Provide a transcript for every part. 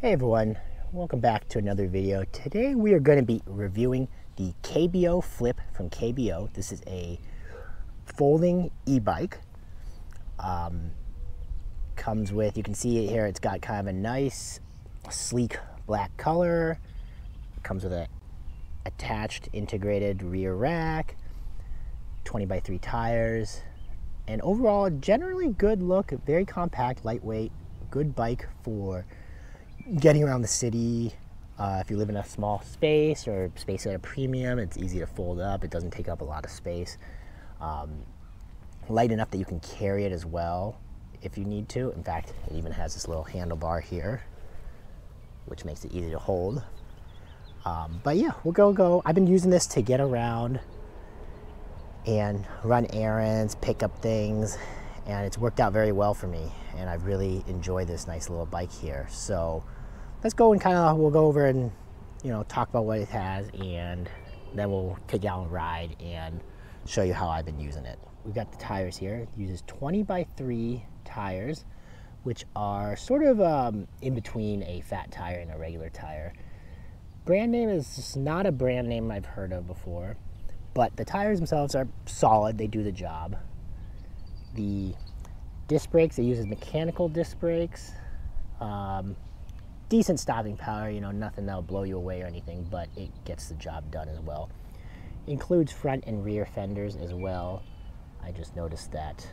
Hey everyone, welcome back to another video. Today we are going to be reviewing the KBO Flip from KBO. This is a folding e-bike. Um, comes with, you can see it here, it's got kind of a nice sleek black color. Comes with a attached integrated rear rack, 20 by 3 tires, and overall generally good look, very compact, lightweight, good bike for getting around the city. Uh, if you live in a small space or space at a premium, it's easy to fold up. It doesn't take up a lot of space. Um, light enough that you can carry it as well if you need to. In fact, it even has this little handlebar here, which makes it easy to hold. Um, but yeah, we'll go go. I've been using this to get around and run errands, pick up things, and it's worked out very well for me. And I've really enjoyed this nice little bike here. So let's go and kind of we'll go over and you know talk about what it has and then we'll take you out and ride and show you how I've been using it. We've got the tires here. It uses 20 by 3 tires, which are sort of um, in between a fat tire and a regular tire. Brand name is not a brand name I've heard of before, but the tires themselves are solid. They do the job. The disc brakes, it uses mechanical disc brakes. Um, decent stopping power, you know, nothing that'll blow you away or anything, but it gets the job done as well. Includes front and rear fenders as well. I just noticed that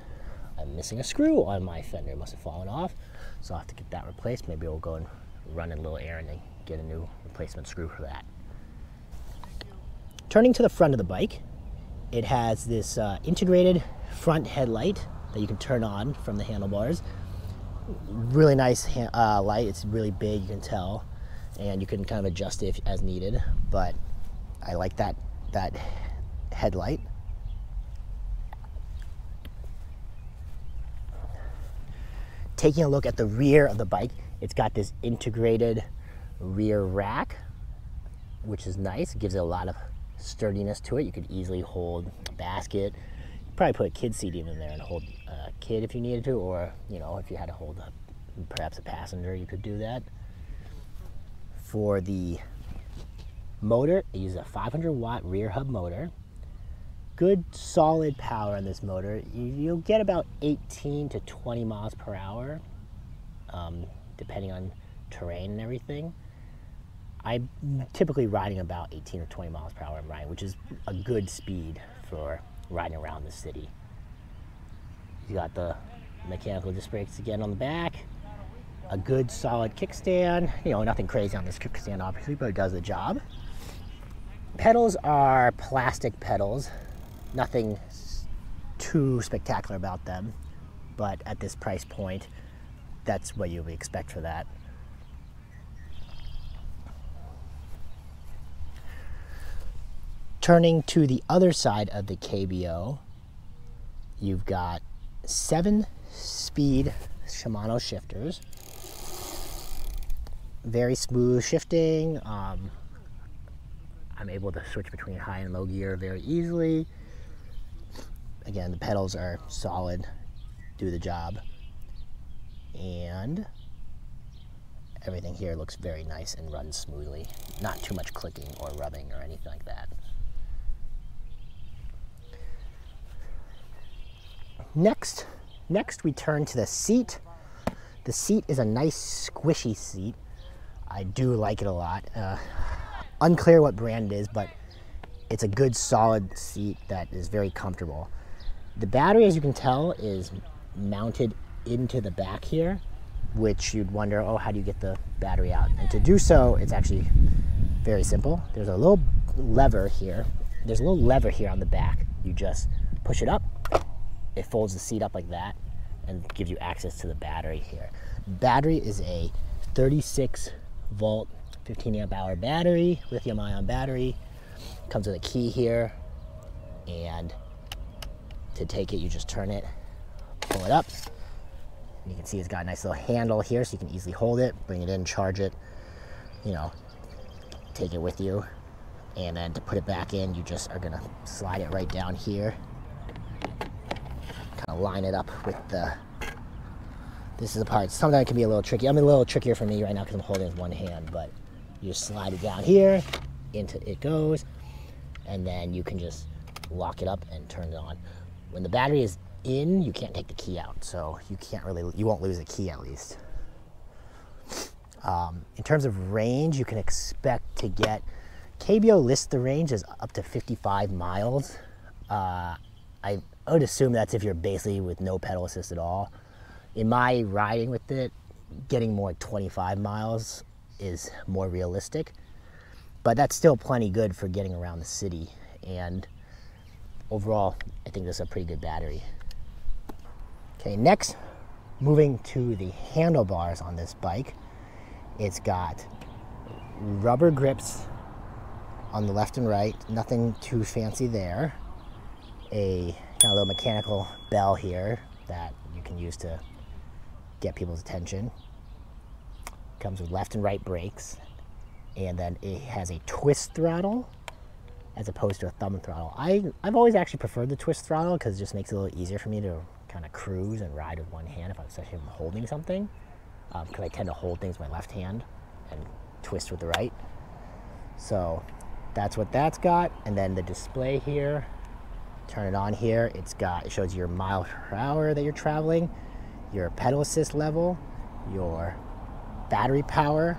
I'm missing a screw on my fender. It must have fallen off, so I'll have to get that replaced. Maybe we'll go and run a little errand and get a new replacement screw for that. Turning to the front of the bike, it has this uh, integrated front headlight that you can turn on from the handlebars really nice uh, light. It's really big, you can tell, and you can kind of adjust it if, as needed. But I like that that headlight. Taking a look at the rear of the bike, it's got this integrated rear rack, which is nice. It gives it a lot of sturdiness to it. You could easily hold a basket. Probably put a kid seat even there and hold a kid if you needed to, or you know, if you had to hold up perhaps a passenger, you could do that. For the motor, it uses a 500 watt rear hub motor. Good solid power on this motor. You, will get about 18 to 20 miles per hour, um, depending on terrain and everything. I'm typically riding about 18 or 20 miles per hour in riding, which is a good speed for riding around the city. You got the mechanical disc brakes again on the back. A good solid kickstand. You know, nothing crazy on this kickstand obviously, but it does the job. Pedals are plastic pedals. Nothing too spectacular about them, but at this price point, that's what you would expect for that. Turning to the other side of the KBO, you've got seven speed Shimano shifters. Very smooth shifting. Um, I'm able to switch between high and low gear very easily. Again, the pedals are solid, do the job. And everything here looks very nice and runs smoothly. Not too much clicking or rubbing or anything like that. Next, next we turn to the seat. The seat is a nice squishy seat. I do like it a lot. Uh, unclear what brand it is, but it's a good solid seat that is very comfortable. The battery, as you can tell, is mounted into the back here, which you'd wonder, oh, how do you get the battery out? And to do so, it's actually very simple. There's a little lever here. There's a little lever here on the back. You just push it up it folds the seat up like that and gives you access to the battery here. Battery is a 36 volt, 15 amp hour battery, lithium ion battery. Comes with a key here, and to take it, you just turn it, pull it up. And you can see it's got a nice little handle here, so you can easily hold it, bring it in, charge it, you know, take it with you. And then to put it back in, you just are gonna slide it right down here line it up with the this is the part. Sometimes it can be a little tricky. I mean, a little trickier for me right now because I'm holding it with one hand, but you slide it down here, into it goes, and then you can just lock it up and turn it on. When the battery is in, you can't take the key out, so you can't really, you won't lose the key at least. Um, in terms of range, you can expect to get, KBO lists the range as up to 55 miles. Uh, I, I would assume that's if you're basically with no pedal assist at all. In my riding with it, getting more like 25 miles is more realistic, but that's still plenty good for getting around the city. And overall, I think this is a pretty good battery. Okay, next, moving to the handlebars on this bike. It's got rubber grips on the left and right, nothing too fancy there. A kind of little mechanical bell here that you can use to get people's attention. Comes with left and right brakes, and then it has a twist throttle as opposed to a thumb throttle. I, I've always actually preferred the twist throttle because it just makes it a little easier for me to kind of cruise and ride with one hand if I'm especially if I'm holding something because um, I tend to hold things with my left hand and twist with the right. So that's what that's got. And then the display here, turn it on here. It's got, it shows your mile per hour that you're traveling, your pedal assist level, your battery power,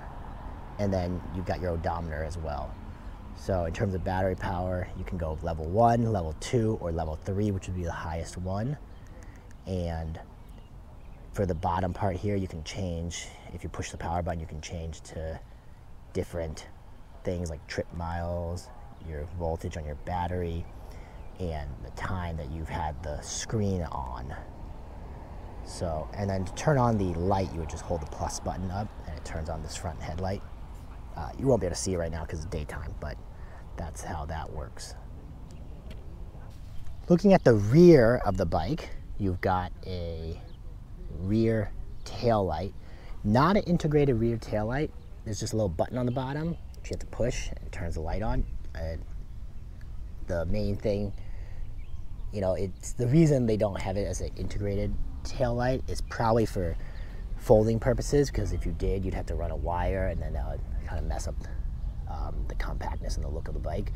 and then you've got your odometer as well. So in terms of battery power, you can go level one, level two, or level three, which would be the highest one. And for the bottom part here, you can change, if you push the power button, you can change to different things like trip miles, your voltage on your battery, and the time that you've had the screen on. So, and then to turn on the light, you would just hold the plus button up and it turns on this front headlight. Uh, you won't be able to see it right now because it's daytime, but that's how that works. Looking at the rear of the bike, you've got a rear tail light. Not an integrated rear tail light. There's just a little button on the bottom you have to push and it turns the light on. And the main thing, you know, it's the reason they don't have it as an integrated tail light is probably for folding purposes because if you did, you'd have to run a wire and then that would kind of mess up um, the compactness and the look of the bike.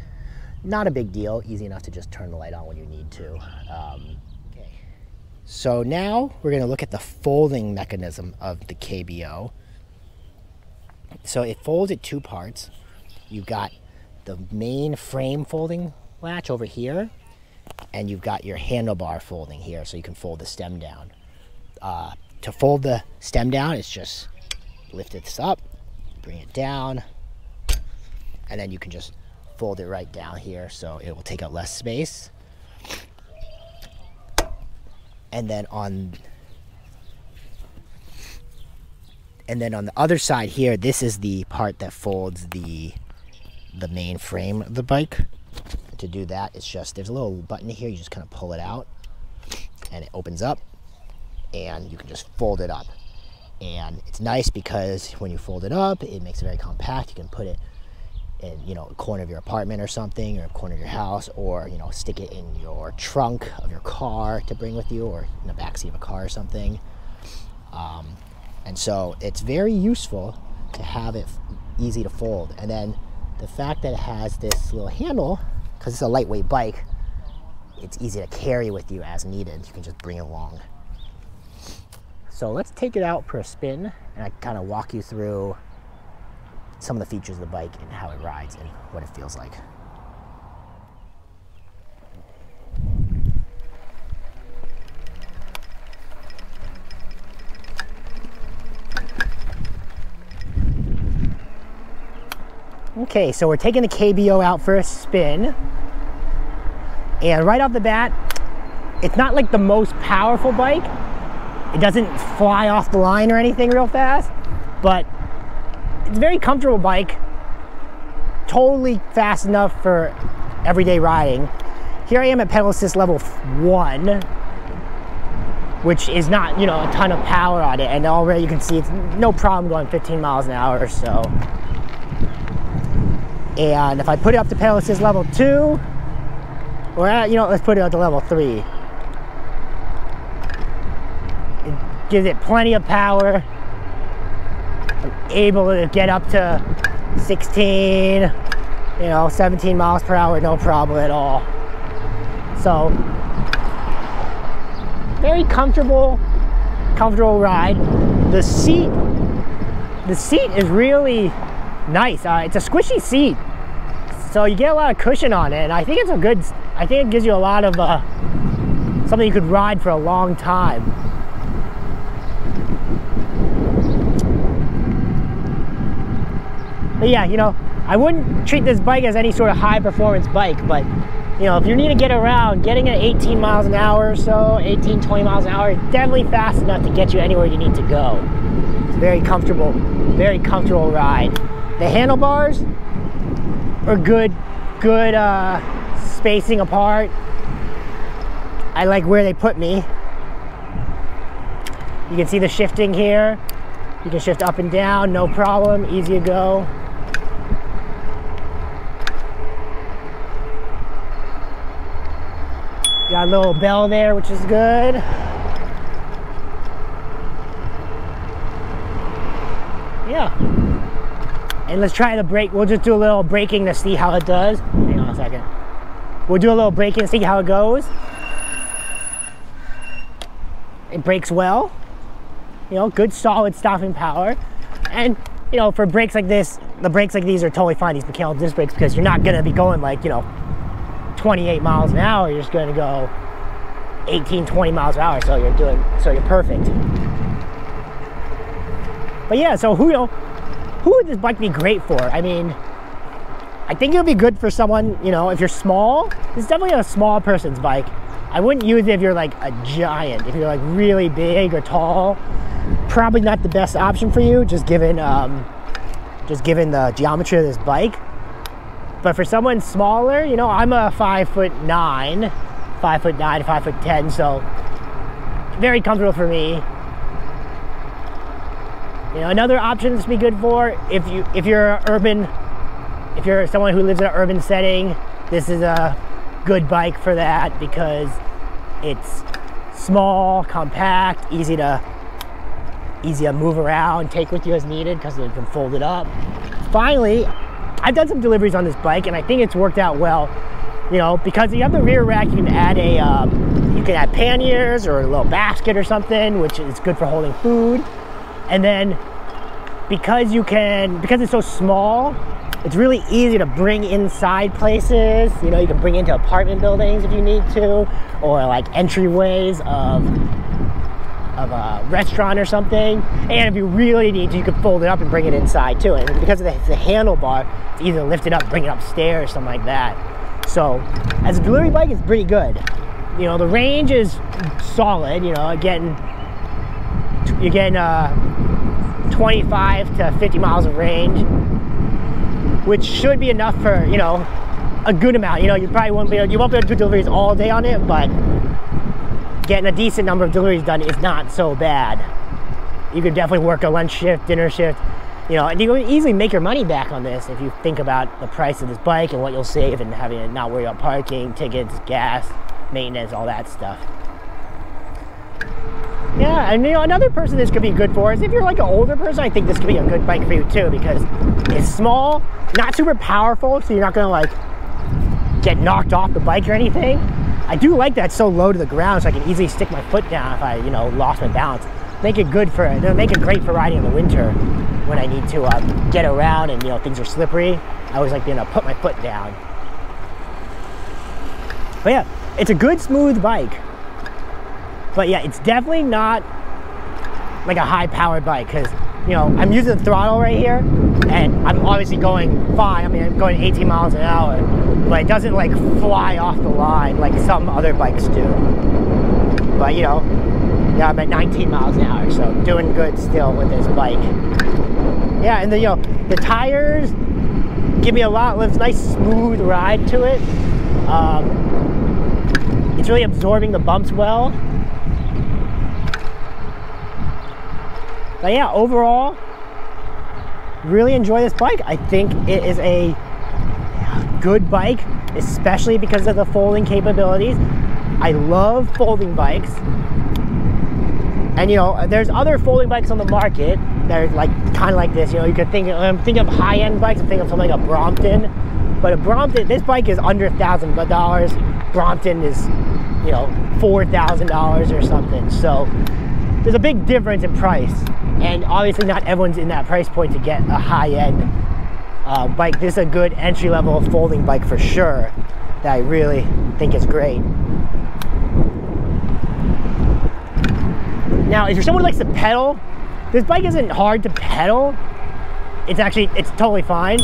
Not a big deal, easy enough to just turn the light on when you need to. Um, so now we're going to look at the folding mechanism of the KBO. So it folds at two parts. You've got the main frame folding latch over here, and you've got your handlebar folding here, so you can fold the stem down. Uh, to fold the stem down, it's just lift this up, bring it down, and then you can just fold it right down here so it will take up less space and then on and then on the other side here this is the part that folds the the main frame of the bike to do that. It's just there's a little button here you just kind of pull it out and it opens up and you can just fold it up. And it's nice because when you fold it up it makes it very compact. You can put it in you know a corner of your apartment or something or a corner of your house or you know stick it in your trunk of your car to bring with you or in the backseat of a car or something. Um, and so it's very useful to have it easy to fold. And then the fact that it has this little handle because it's a lightweight bike it's easy to carry with you as needed you can just bring it along so let's take it out for a spin and I kind of walk you through some of the features of the bike and how it rides and what it feels like. Okay, so we're taking the KBO out for a spin. And right off the bat, it's not like the most powerful bike. It doesn't fly off the line or anything real fast, but it's a very comfortable bike, totally fast enough for everyday riding. Here I am at pedal assist level one, which is not, you know, a ton of power on it. And already you can see it's no problem going 15 miles an hour or so. And if I put it up to pedal assist level two, or, you know, let's put it up to level three. It gives it plenty of power. I'm able to get up to 16, you know, 17 miles per hour, no problem at all. So, very comfortable, comfortable ride. The seat, the seat is really nice. Uh, it's a squishy seat, so you get a lot of cushion on it. And I think it's a good. I think it gives you a lot of uh, something you could ride for a long time. But yeah, you know, I wouldn't treat this bike as any sort of high performance bike, but you know, if you need to get around, getting at 18 miles an hour or so, 18, 20 miles an hour, is definitely fast enough to get you anywhere you need to go. It's very comfortable, very comfortable ride. The handlebars are good, good uh, spacing apart. I like where they put me. You can see the shifting here. You can shift up and down, no problem, easy to go. Got a little bell there, which is good. Yeah. And let's try the brake. We'll just do a little braking to see how it does. Hang on a second. We'll do a little break and see how it goes. It brakes well. You know, good solid stopping power. And, you know, for brakes like this, the brakes like these are totally fine, these mechanical disc brakes, because you're not gonna be going like, you know, 28 miles an hour, you're just going to go 18, 20 miles an hour. So you're doing, so you're perfect. But yeah, so who, you know, who would this bike be great for? I mean, I think it would be good for someone, you know, if you're small, it's definitely a small person's bike. I wouldn't use it if you're like a giant, if you're like really big or tall. Probably not the best option for you, just given, um, just given the geometry of this bike. But for someone smaller, you know, I'm a five foot nine, five foot nine, five foot ten, so very comfortable for me. You know, another option this would be good for if you if you're urban, if you're someone who lives in an urban setting, this is a good bike for that because it's small, compact, easy to easy to move around, take with you as needed because you can fold it up. Finally, I've done some deliveries on this bike and I think it's worked out well. You know, because you have the rear rack, you can add a, um, you can add panniers or a little basket or something, which is good for holding food. And then because you can, because it's so small, it's really easy to bring inside places. You know, you can bring into apartment buildings if you need to, or like entryways of of a restaurant or something. And if you really need to, you can fold it up and bring it inside too. And because of the, the handlebar, it's easy to lift it up, bring it upstairs, something like that. So as a delivery bike, it's pretty good. You know, the range is solid, you know, getting, you're getting uh, 25 to 50 miles of range, which should be enough for, you know, a good amount. You know, you probably won't be able, you won't be able to do deliveries all day on it, but getting a decent number of deliveries done is not so bad. You could definitely work a lunch shift, dinner shift, you know, and you can easily make your money back on this if you think about the price of this bike and what you'll save and having to not worry about parking, tickets, gas, maintenance, all that stuff. Yeah, and you know, another person this could be good for is if you're like an older person, I think this could be a good bike for you too because it's small, not super powerful, so you're not gonna like get knocked off the bike or anything. I do like that so low to the ground so I can easily stick my foot down if I, you know, lost my balance. Make it good for, make it great for riding in the winter when I need to uh, get around and, you know, things are slippery. I always like being able to put my foot down. But yeah, it's a good smooth bike. But yeah, it's definitely not like a high powered bike because you know, I'm using the throttle right here and I'm obviously going fine. I mean, I'm going 18 miles an hour, but it doesn't like fly off the line like some other bikes do. But you know, yeah, I'm at 19 miles an hour, so doing good still with this bike. Yeah, and the, you know, the tires give me a lot, of nice smooth ride to it. Um, it's really absorbing the bumps well. But yeah, overall, really enjoy this bike. I think it is a good bike, especially because of the folding capabilities. I love folding bikes. And you know, there's other folding bikes on the market that are like kind of like this. You know, you could think um, I'm thinking of high-end bikes. I'm thinking of something like a Brompton, but a Brompton, this bike is under a thousand dollars. Brompton is, you know, four thousand dollars or something. So there's a big difference in price, and obviously not everyone's in that price point to get a high-end uh, bike. This is a good entry-level folding bike for sure. That I really think is great. Now, if you're someone who likes to pedal, this bike isn't hard to pedal. It's actually, it's totally fine.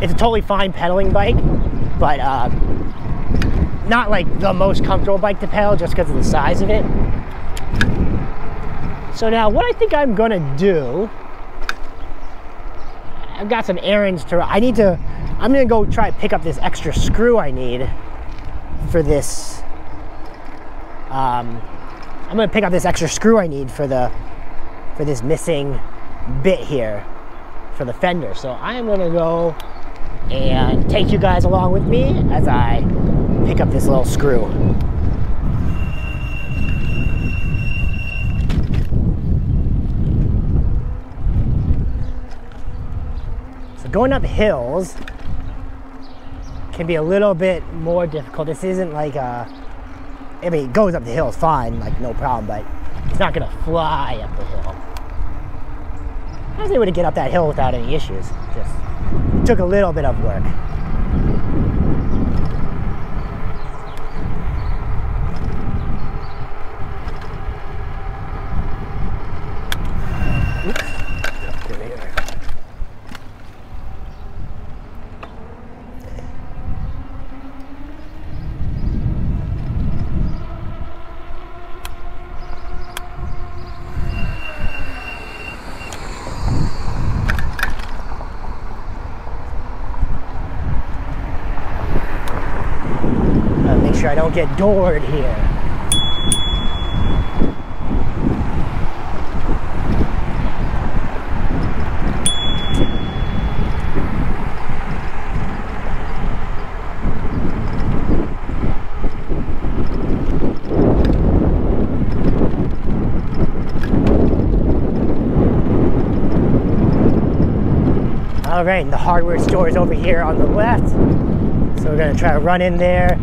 It's a totally fine pedaling bike, but uh, not like the most comfortable bike to pedal just because of the size of it. So now what I think I'm gonna do, I've got some errands to, I need to, I'm gonna go try to pick up this extra screw I need for this um, I'm gonna pick up this extra screw I need for the for this missing bit here for the fender. So I am gonna go and take you guys along with me as I pick up this little screw. Going up hills can be a little bit more difficult. This isn't like a I mean, it goes up the hill fine, like no problem, but it's not gonna fly up the hill. I was able to get up that hill without any issues. Just took a little bit of work. Sure I don't get doored here. All right, the hardware store is over here on the left. So we're gonna try to run in there,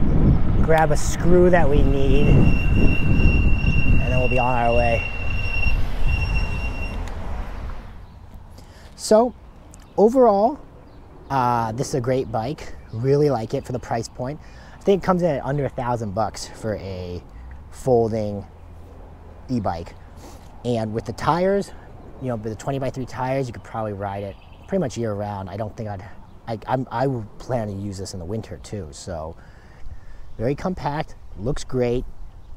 grab a screw that we need, and then we'll be on our way. So, overall, uh, this is a great bike. Really like it for the price point. I think it comes in at under a thousand bucks for a folding e-bike. And with the tires, you know, with the 20 by 3 tires, you could probably ride it pretty much year round. I don't think I'd, I, I'm, I would plan to use this in the winter too. So very compact, looks great,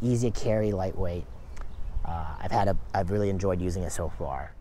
easy to carry, lightweight. Uh, I've had a, I've really enjoyed using it so far.